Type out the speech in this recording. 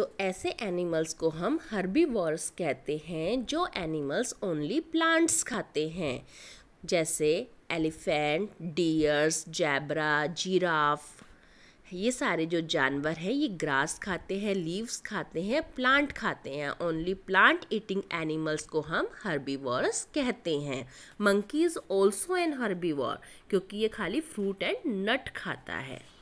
तो ऐसे एनिमल्स को हम हर्बीवर्स कहते हैं, जो एनिमल्स ओनली प्लांट्स खाते हैं। जैसे एलिफेंट डियर्स जैबरा जिराफ ये सारे जो जानवर हैं, ये ग्रास खाते हैं लीव्स खाते हैं प्लांट खाते हैं। ओनली प्लांट ईटिंग एनिमल्स को हम हर्बीवर्स कहते हैं। Monkey is also an herbivore क्योंकि ये खाली फ्रूट एंड नट खाता है।